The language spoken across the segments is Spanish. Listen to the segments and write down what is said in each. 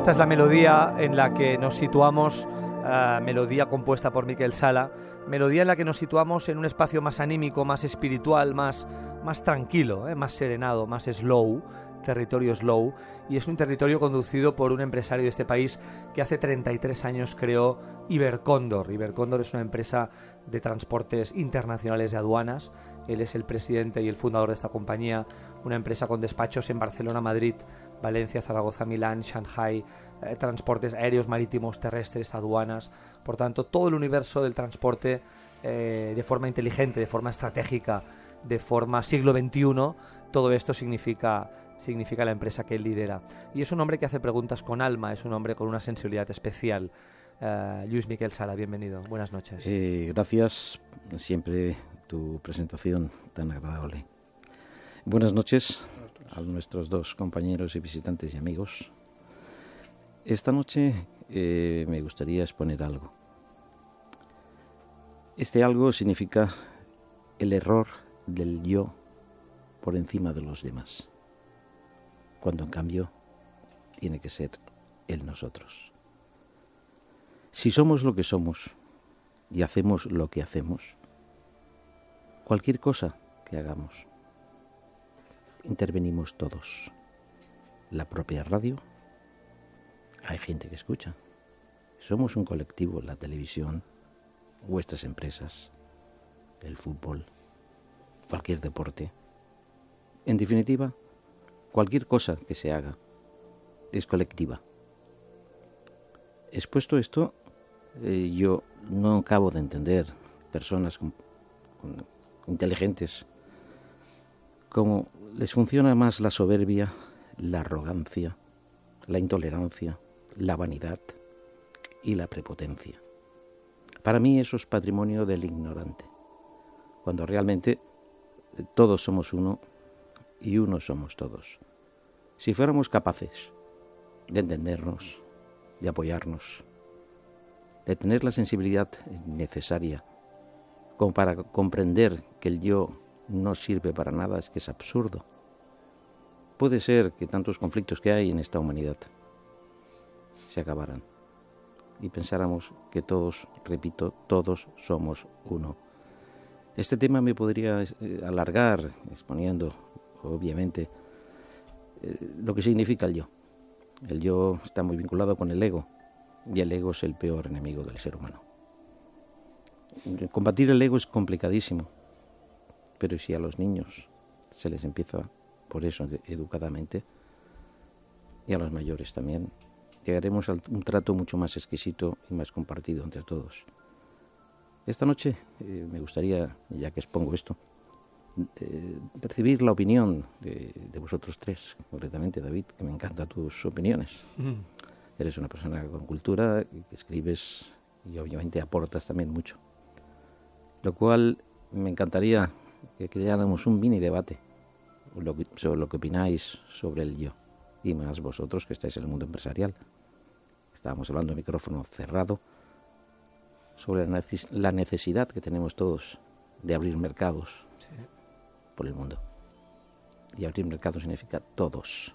Esta es la melodía en la que nos situamos, uh, melodía compuesta por Miquel Sala, melodía en la que nos situamos en un espacio más anímico, más espiritual, más, más tranquilo, ¿eh? más serenado, más slow, territorio slow, y es un territorio conducido por un empresario de este país que hace 33 años creó Ibercóndor. Ibercóndor es una empresa de transportes internacionales de aduanas. Él es el presidente y el fundador de esta compañía, una empresa con despachos en Barcelona, Madrid, Valencia, Zaragoza, Milán, Shanghai, eh, transportes aéreos, marítimos, terrestres, aduanas. Por tanto, todo el universo del transporte eh, de forma inteligente, de forma estratégica, de forma siglo XXI, todo esto significa significa la empresa que él lidera. Y es un hombre que hace preguntas con alma, es un hombre con una sensibilidad especial. Uh, Luis Miquel Sala, bienvenido. Buenas noches. Eh, gracias, siempre tu presentación tan agradable. Buenas noches a nuestros dos compañeros y visitantes y amigos. Esta noche eh, me gustaría exponer algo. Este algo significa el error del yo por encima de los demás, cuando en cambio tiene que ser el nosotros. Si somos lo que somos y hacemos lo que hacemos, cualquier cosa que hagamos, intervenimos todos. La propia radio, hay gente que escucha. Somos un colectivo, la televisión, vuestras empresas, el fútbol, cualquier deporte. En definitiva, cualquier cosa que se haga es colectiva. Expuesto esto, eh, yo no acabo de entender personas inteligentes como les funciona más la soberbia, la arrogancia, la intolerancia, la vanidad y la prepotencia. Para mí eso es patrimonio del ignorante, cuando realmente todos somos uno y uno somos todos. Si fuéramos capaces de entendernos, de apoyarnos, de tener la sensibilidad necesaria como para comprender que el yo no sirve para nada, es que es absurdo. Puede ser que tantos conflictos que hay en esta humanidad se acabaran y pensáramos que todos, repito, todos somos uno. Este tema me podría eh, alargar exponiendo, obviamente, eh, lo que significa el yo. El yo está muy vinculado con el ego y el ego es el peor enemigo del ser humano. Combatir el ego es complicadísimo pero si a los niños se les empieza por eso educadamente, y a los mayores también, llegaremos a un trato mucho más exquisito y más compartido entre todos. Esta noche eh, me gustaría, ya que expongo esto, eh, percibir la opinión de, vosotros tres, concretamente David, que me encantan tus opiniones. Eres una persona con cultura, que escribes y obviamente aportas también mucho. Lo cual me encantaría que creáramos un mini debate sobre lo que opináis sobre el yo, y más vosotros que estáis en el mundo empresarial. Estábamos hablando de micrófono cerrado sobre la necesidad que tenemos todos de abrir mercados por el mundo. Y abrir mercados significa todos.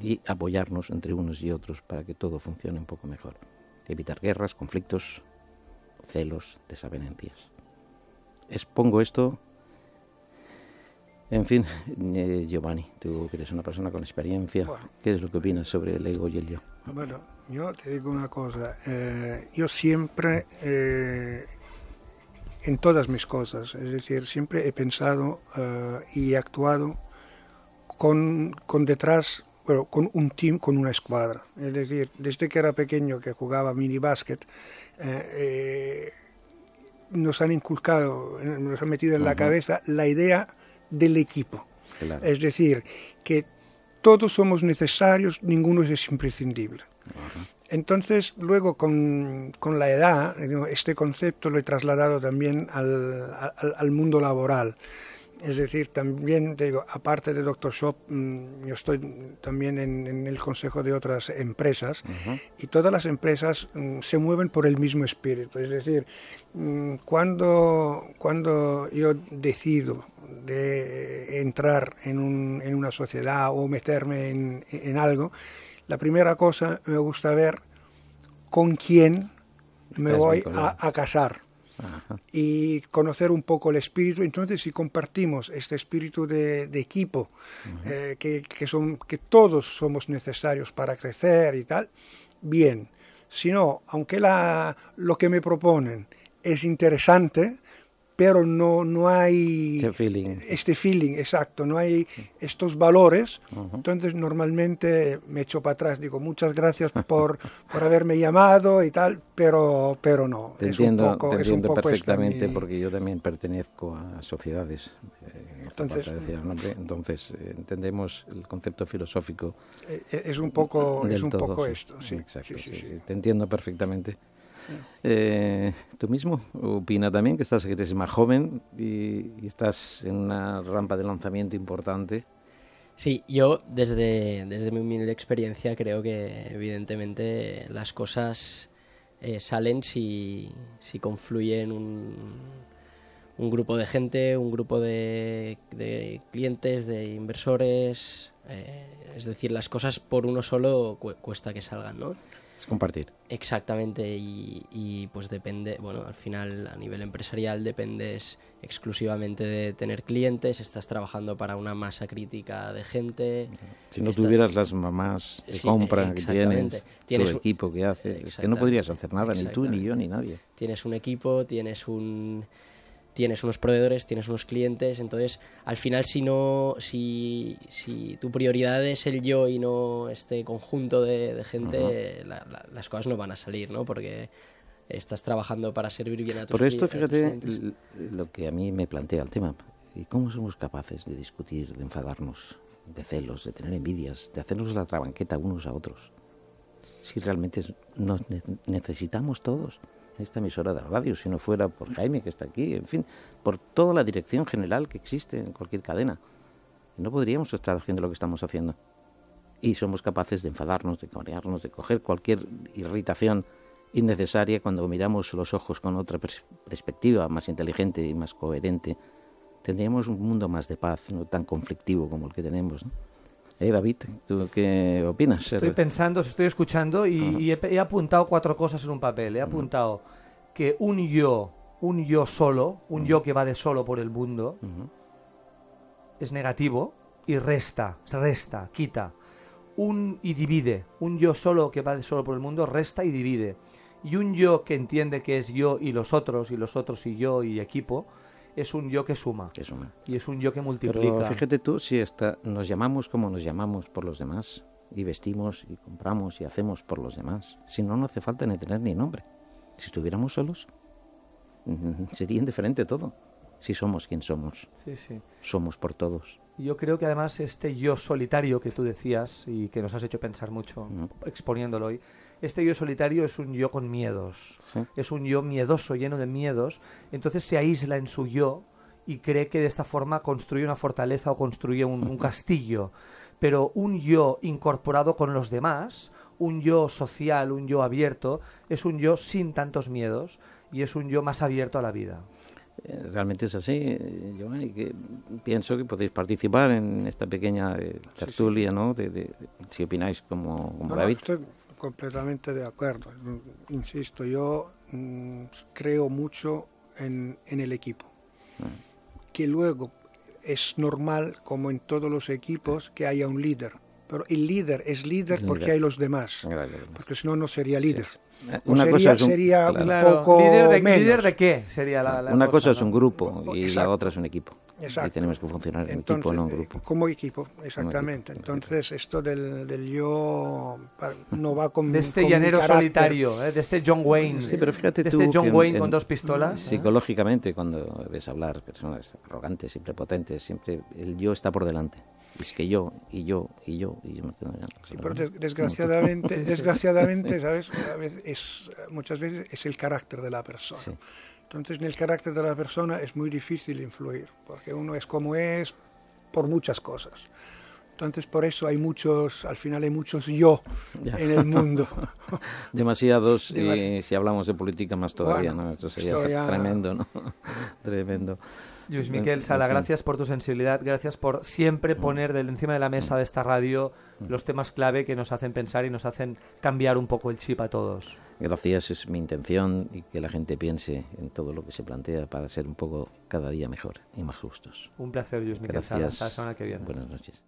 Y apoyarnos entre unos y otros para que todo funcione un poco mejor. Evitar guerras, conflictos, celos, desavenencias. Expongo esto en fin, eh, Giovanni, tú que eres una persona con experiencia, ¿qué es lo que opinas sobre el ego y el yo? Bueno, yo te digo una cosa, eh, yo siempre, eh, en todas mis cosas, es decir, siempre he pensado y actuado con, con detrás, bueno, con un team, con una escuadra. Es decir, desde que era pequeño, que jugaba mini básquet, nos han inculcado, nos han metido en la cabeza la idea del equipo. Es decir, que todos somos necesarios, ninguno es imprescindible. Entonces, luego con, con, la edad, este concepto lo he trasladado también al, al mundo laboral. Es decir, también, digo, aparte de Doctor Shop, mm, yo estoy también en, el consejo de otras empresas y todas las empresas mm, se mueven por el mismo espíritu. Es decir, mm, cuando, cuando yo decido de entrar en, un, en una sociedad o meterme en, en algo, la primera cosa me gusta ver con quién me voy a, casar y conocer un poco el espíritu. Entonces, si compartimos este espíritu de, equipo, eh, que, que, son, que todos somos necesarios para crecer y tal, bien. Si no, aunque la, lo que me proponen es interesante, pero no, no hay este feeling. exacto, no hay estos valores. Entonces normalmente me echo para atrás, digo muchas gracias por, por haberme llamado y tal, pero, pero no. Te entiendo, te entiendo perfectamente porque yo también pertenezco a sociedades. Eh, entonces, entonces eh, entendemos el concepto filosófico. Eh, es un poco, es un poco esto, sí, exacto, te entiendo perfectamente. Eh, ¿Tú mismo opina también que estás eres más joven y, estás en una rampa de lanzamiento importante? Sí, yo desde, desde mi humilde experiencia creo que evidentemente las cosas eh, salen si, si confluyen un, un grupo de gente, un grupo de, clientes, de inversores. Eh, es decir, las cosas por uno solo cuesta que salgan, ¿no? Compartir. Exactamente, y, pues depende, bueno, al final a nivel empresarial dependes exclusivamente de tener clientes, estás trabajando para una masa crítica de gente. Si no tuvieras las mamás de compra que tienes, tienes el equipo que haces, que no podrías hacer nada, ni tú, ni yo, ni nadie. Tienes un equipo, tienes un tienes unos proveedores, tienes unos clientes, entonces al final si no, si, si tu prioridad es el yo y no este conjunto de, gente, las cosas no van a salir, ¿no? Porque estás trabajando para servir bien a tus Por esto, fíjate lo que a mí me plantea el tema. ¿Y cómo somos capaces de discutir, de enfadarnos, de celos, de tener envidias, de hacernos la trabanqueta unos a otros? Si realmente nos necesitamos todos esta emisora de radio, si no fuera por Jaime que está aquí, en fin, por toda la dirección general que existe en cualquier cadena. No podríamos estar haciendo lo que estamos haciendo. Y somos capaces de enfadarnos, de cabrearnos, de coger cualquier irritación innecesaria cuando miramos los ojos con otra perspectiva más inteligente y más coherente. Tendríamos un mundo más de paz, no tan conflictivo como el que tenemos. ¿no? Eh, David, ¿tú qué opinas? Estoy pensando, estoy escuchando y, he, apuntado cuatro cosas en un papel. He apuntado que un yo, un yo solo, un yo que va de solo por el mundo, es negativo y resta, resta, quita. Un y divide. Un yo solo que va de solo por el mundo resta y divide. Y un yo que entiende que es yo y los otros, y los otros y yo y equipo, es un yo que suma. Que suma. Y es un yo que multiplica. Pero fíjate tú, si esta, nos llamamos como nos llamamos por los demás, y vestimos y compramos y hacemos por los demás, si no, no hace falta ni tener ni nombre. Si estuviéramos solos, sería indiferente todo. Si somos quien somos. Sí, sí. Somos por todos. Yo creo que además este yo solitario que tú decías y que nos has hecho pensar mucho exponiéndolo hoy, este yo solitario es un yo con miedos, es un yo miedoso, lleno de miedos, entonces se aísla en su yo y cree que de esta forma construye una fortaleza o construye un, castillo. Pero un yo incorporado con los demás, un yo social, un yo abierto, es un yo sin tantos miedos y es un yo más abierto a la vida. Eh, realmente es así, eh, Giovanni, que pienso que podéis participar en esta pequeña eh, tertulia, ¿no? De, si opináis como, como David completamente de acuerdo. Insisto, yo mm, creo mucho en, el equipo. Mm. Que luego es normal, como en todos los equipos, que haya un líder. Pero el líder es líder porque hay los demás. Porque si no, no sería líder. Una cosa es un, sería un poco ¿Líder de, ¿Líder de qué? Sería la, Una cosa, es un grupo y la otra es un equipo. Exacto. Y tenemos que funcionar en equipo, no en grupo. Como equipo, exactamente. Entonces, esto del, del, yo no va con. De este llanero solitario, ¿eh? de este John Wayne. Sí, pero fíjate de tú. este John Wayne con dos pistolas. Psicológicamente, cuando ves hablar personas arrogantes y prepotentes, siempre el yo está por delante. Es que yo, y yo, y yo, y yo me quedo Sí, pero desgraciadamente, desgraciadamente, ¿sabes? es, muchas veces es el carácter de la persona. Sí. Entonces, en el carácter de la persona es muy difícil influir, porque uno es como es por muchas cosas. Entonces por eso hay muchos, al final hay muchos yo en el mundo. Demasiados y si hablamos de política más todavía, ¿no? Esto sería tremendo, ¿no? tremendo. Luis Miquel Sala, gracias por tu sensibilidad, gracias por siempre poner del encima de la mesa de esta radio los temas clave que nos hacen pensar y nos hacen cambiar un poco el chip a todos. Gracias, es mi intención y que la gente piense en todo lo que se plantea para ser un poco cada día mejor y más justos. Un placer, Luis Miguel Sala. Hasta la semana que viene. Buenas noches.